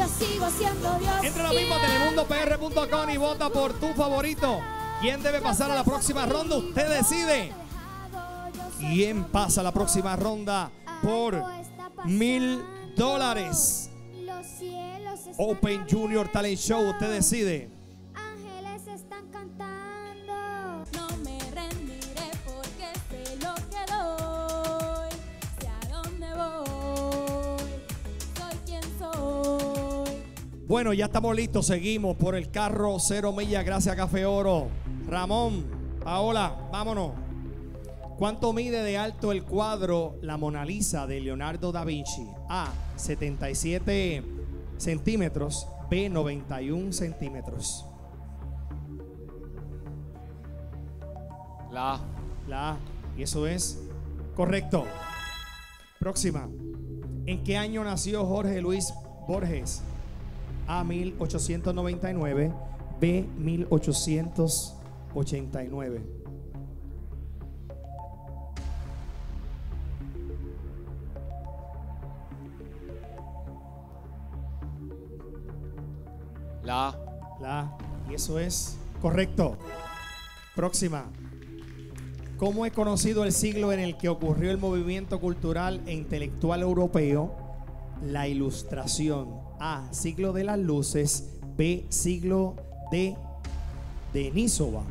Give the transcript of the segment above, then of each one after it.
yo sigo siendo Dios. Entra ahora mismo a telemundopr.com y vota por tu favorito. ¿Quién debe pasar a la próxima ronda? Usted decide. ¿Quién pasa a la próxima ronda por mil dólares? Open Junior Talent Show, usted decide. Bueno, ya estamos listos. Seguimos por el carro cero millas. Gracias, Café Oro. Ramón, Paola, vámonos. ¿Cuánto mide de alto el cuadro La Mona Lisa de Leonardo da Vinci? A, 77 centímetros. B, 91 centímetros. La A. La A. Y eso es correcto. Próxima. ¿En qué año nació Jorge Luis Borges? A 1899, B 1889. La. La. Y eso es correcto. Próxima. ¿Cómo es conocido el siglo en el que ocurrió el movimiento cultural e intelectual europeo? La ilustración. A. Siglo de las luces. B. Siglo de Denisova.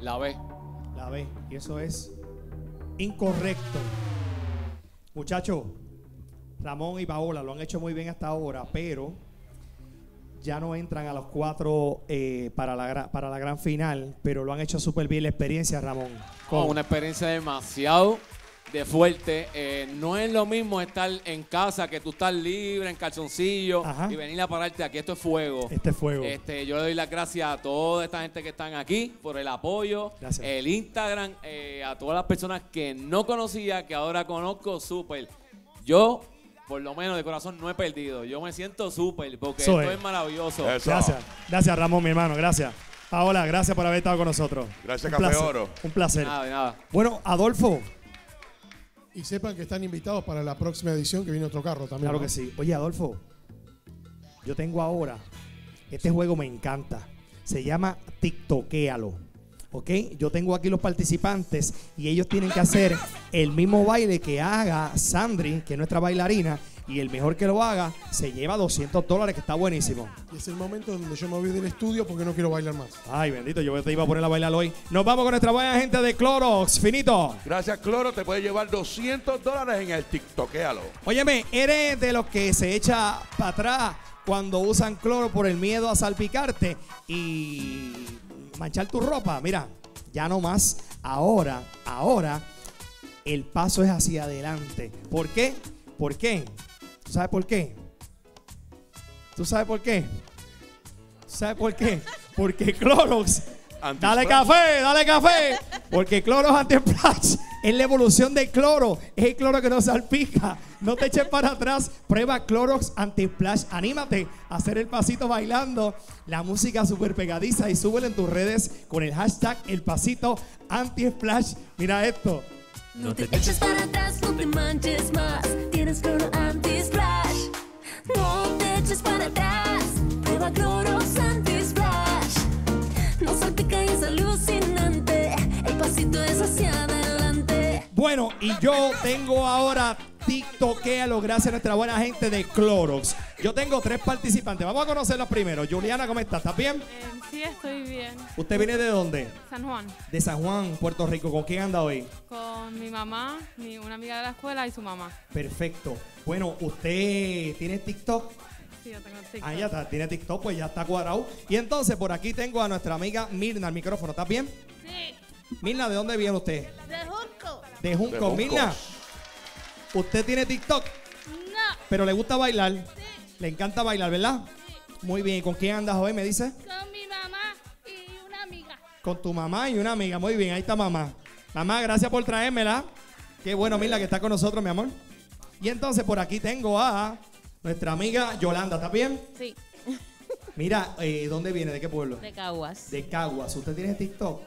La B. La B. Y eso es incorrecto. Muchachos, Ramón y Paola lo han hecho muy bien hasta ahora, pero ya no entran a los cuatro eh, para, la, para la gran final, pero lo han hecho súper bien la experiencia, Ramón. Con una experiencia demasiado de fuerte. Eh, no es lo mismo estar en casa que tú estar libre, en calzoncillo Ajá. y venir a pararte aquí. Esto es fuego. Este fuego. Este, yo le doy las gracias a toda esta gente que están aquí por el apoyo, Gracias. el Instagram, eh, a todas las personas que no conocía, que ahora conozco súper. Yo, por lo menos de corazón, no he perdido. Yo me siento súper porque esto es. maravilloso. Eso. Gracias. Gracias, Ramón, mi hermano. Gracias. Paola, gracias por haber estado con nosotros. Gracias, Un Café placer, Oro. Un placer. Nada, de nada. Bueno, Adolfo. Y sepan que están invitados para la próxima edición que viene otro carro también. Claro ¿no? que sí. Oye, Adolfo, yo tengo ahora, este juego me encanta. Se llama TikTokéalo. ¿Ok? Yo tengo aquí los participantes y ellos tienen que hacer el mismo baile que haga Sandri, que es nuestra bailarina, y el mejor que lo haga se lleva 200 dólares, que está buenísimo. Y es el momento donde yo me voy del estudio porque no quiero bailar más. Ay, bendito, yo te iba a poner a bailar hoy. Nos vamos con nuestra buena gente de Clorox, finito. Gracias, Cloro. Te puede llevar 200 dólares en el TikTokéalo. Óyeme, eres de los que se echa para atrás cuando usan cloro por el miedo a salpicarte y manchar tu ropa. Mira, ya no más. Ahora, ahora, el paso es hacia adelante. ¿Por qué? ¿Por qué? ¿Tú sabes por qué? ¿Tú sabes por qué? ¿Tú sabes por qué? Porque Clorox. Dale café, dale café. Porque Clorox Anti-Splash es la evolución del cloro. Es el cloro que no salpica. No te eches para atrás. Prueba Clorox Anti-Splash. Anímate a hacer el pasito bailando. La música súper pegadiza y súbelo en tus redes con el hashtag El Pasito Anti-Splash. Mira esto. No te eches para atrás, no te manches más. Tienes cloro anti-splash. No te eches para atrás. Prueba Clorox anti-splash. No salpica y es alucinante. El pasito es hacia adelante. Bueno, y yo tengo ahora TikTokéalo gracias a nuestra buena gente de Clorox. Yo tengo tres participantes. Vamos a conocerlos primero. Juliana, ¿cómo estás? ¿Estás bien? Eh, sí, estoy bien. ¿Usted viene de dónde? San Juan, De San Juan, Puerto Rico. ¿Con quién anda hoy? con mi mamá, mi, una amiga de la escuela y su mamá. Perfecto. Bueno, ¿usted tiene TikTok? Sí, yo tengo TikTok. Ah, ya está, tiene TikTok, pues ya está cuadrado. Y entonces por aquí tengo a nuestra amiga Mirna, el micrófono. ¿Estás bien? Sí, Mirna, ¿de dónde viene usted? de Junco. De Junco. De. Mirna, ¿usted tiene TikTok? No, Pero le gusta bailar. sí, Le encanta bailar, ¿verdad? Muy bien. ¿Y con quién andas hoy, me dice? con mi mamá y una amiga. Con tu mamá y una amiga. Muy bien, ahí está mamá. Mamá, gracias por traérmela. Qué bueno, Mirna, que está con nosotros, mi amor. Y entonces por aquí tengo a nuestra amiga Yolanda. ¿Está bien? Sí. Mira, eh, ¿dónde viene? ¿De qué pueblo? De Caguas. De Caguas. ¿Usted tiene TikTok?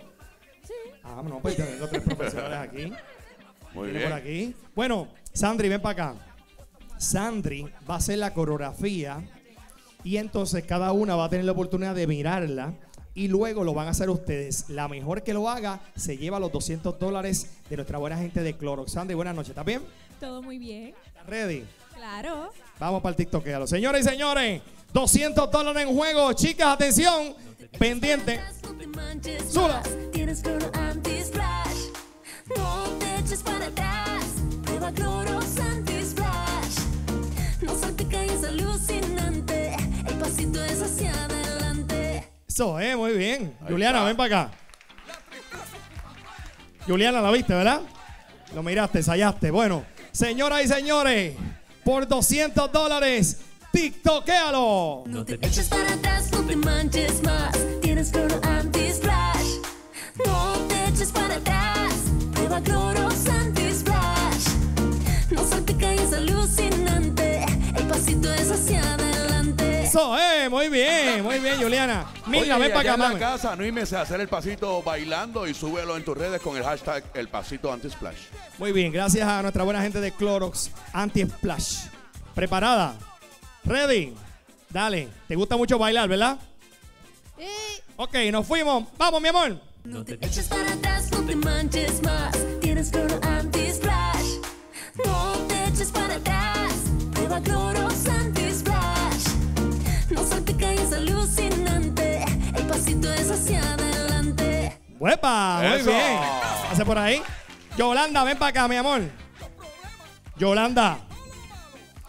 Sí. Ah, no, pues tengo tres profesionales aquí. Muy Viene bien. por aquí. Bueno, Sandri, ven para acá. Sandri va a hacer la coreografía y entonces cada una va a tener la oportunidad de mirarla y luego lo van a hacer ustedes. La mejor que lo haga se lleva los 200 dólares de nuestra buena gente de Clorox. Sandri, buenas noches. ¿Estás bien? Todo muy bien. ¿Estás ready? Claro. Vamos para el TikTokero. Señores y señores, 200 dólares en juego. Chicas, atención. Pendiente. Más. Tienes cloro eches para atrás. Prueba Clorox anti-splash. No salpica y es alucinante. El pasito es hacia adelante. Eso, eh, muy bien. Ahí Juliana, está. ven para acá. Juliana, la viste, ¿verdad? Lo miraste, ensayaste. Bueno, señoras y señores, por 200 dólares, TikTokéalo. No te eches para atrás, no te manches más. Tienes cloro anti-splash. No te eches para atrás. Hacia adelante. Eso, eh, muy bien, muy bien, Juliana. Mira, ven para acá, en la mami. casa, anímese a hacer el pasito bailando y súbelo en tus redes con el hashtag el pasito anti-splash. Muy bien, gracias a nuestra buena gente de Clorox Anti-Splash. ¿Preparada? ¿Ready? Dale. ¿Te gusta mucho bailar, verdad? Ok, nos fuimos. Vamos, mi amor. No te eches para atrás, no te manches más. Tienes cloro anti-splash. No te eches para atrás. Prueba es alucinante. El pasito es hacia adelante. ¡Huepa! Muy Eso. bien. Hace por ahí. Yolanda, ven para acá, mi amor. Yolanda.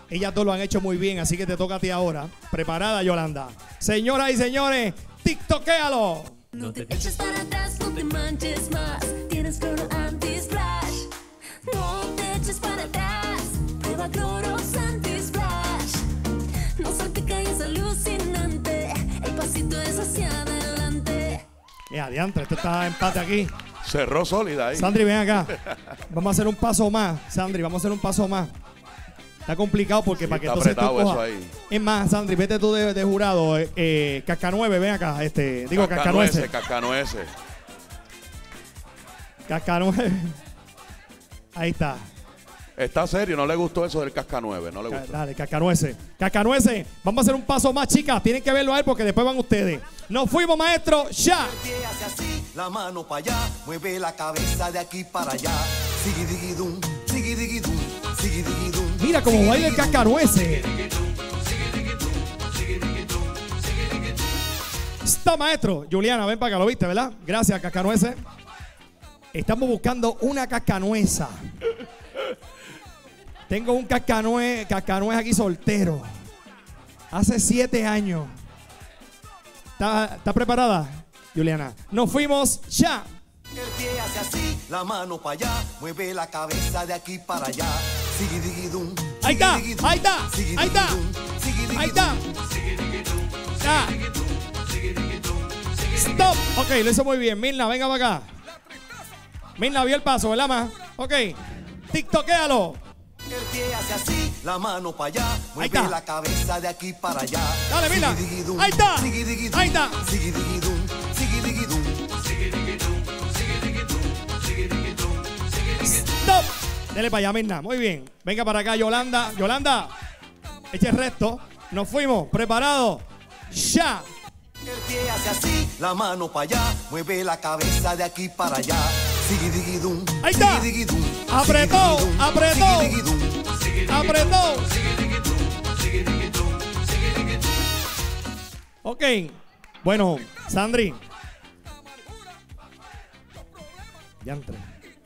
Ellas dos lo han hecho muy bien, así que te toca a ti ahora. Preparada, Yolanda. Señoras y señores, TikTokéalo. No te eches para atrás, no te manches más. Eh, adiantre, esto está empate aquí. Cerró sólida ahí. Sandri, ven acá. Vamos a hacer un paso más. Sandri, vamos a hacer un paso más. Está complicado porque Sí, para que está entonces tú apretado eso cojas. ahí. Es más, Sandri, vete tú de, de jurado. Eh, eh, Cascanueve, ven acá. Este, digo, Cascanueve. Cascanueces, cascanueces. Cascanueve. Ahí está. Está serio, no le gustó eso del cascanueve, no le gustó. Dale, cascanueces. Cascanueces, vamos a hacer un paso más, chicas. Tienen que verlo a él porque después van ustedes. Nos fuimos, maestro. Ya. pie hace así, la mano para allá, mueve la cabeza de aquí para allá. Sigidiguidum, sigidiguidum, sigidiguidum. Mira cómo baila el cascanueces. Está, maestro. Juliana, ven para acá, lo viste, ¿verdad? Gracias, cascanueces. Estamos buscando una cascanueza. Tengo un cascanue, cascanuez aquí soltero. Hace siete años. ¿Está, está preparada, Juliana? Nos fuimos ya. El pie hace así, la mano para allá, mueve la cabeza de aquí para allá. Ahí está, ahí está, ahí está. Ahí está. Ya. Stop. Ok, lo hizo muy bien. Mirna, venga para acá. Mirna, vio el paso, ¿verdad, ma? Ok. TikTokéalo. El pie hace así, la mano para allá, mueve está. la cabeza de aquí para allá. Dale, Mirna. Sigidiguidum, Ahí está. Ahí está. Stop. Dele para allá, Mirna. Muy bien. Venga para acá, Yolanda. Yolanda. Eche el resto. Nos fuimos. Preparados. Ya. El pie hace así, la mano para allá, mueve la cabeza de aquí para allá. Ahí está. Apretó, apretó. Apretó. Ok. Bueno, Sandri. Diantre.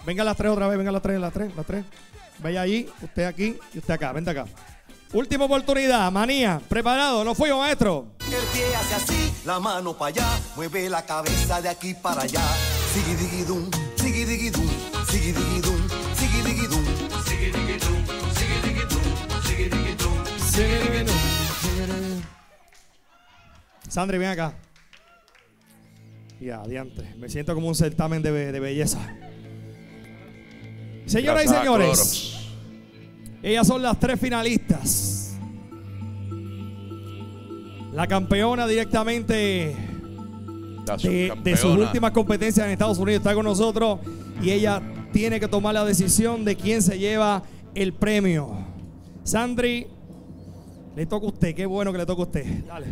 Venga las tres otra vez, venga las tres, las tres, las tres. Vaya allí, usted aquí y usted acá, vente acá. Última oportunidad, manía, preparado, no fuimos, maestro. El pie hace así, la mano para allá, mueve la cabeza de aquí para allá. Sigidiguidum, sigidiguidum, sigidiguidum, sigidiguidum. Sandri, ven acá. Ya, diantre. Me siento como un certamen de, be- de belleza. Señoras y Gracias a señores, ellas son las tres finalistas. La campeona directamente de, de sus últimas competencias en Estados Unidos está con nosotros y ella tiene que tomar la decisión de quién se lleva el premio. Sandri, le toca a usted. Qué bueno que le toca a usted. Dale.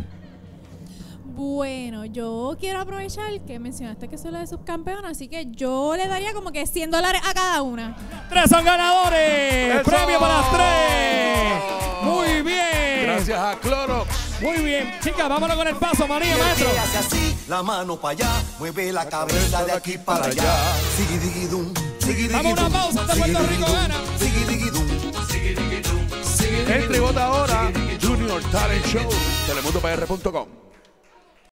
Bueno, yo quiero aprovechar que mencionaste que soy la de subcampeona, así que yo le daría como que 100 dólares a cada una. Tres son ganadores. ¡Eso! Premio para las tres. Muy bien. Gracias a Clorox. Muy bien. Chicas, vámonos con el paso, María, maestro. hace así, la mano para allá, mueve la cabeza de aquí para allá. Sigidiguidum, sigidiguidum, Vamos a una pausa, hasta Puerto Rico sigidiguidum, gana. sigidiguidum. Entra y vota ahora. Junior Talent Show. Telemundopr.com.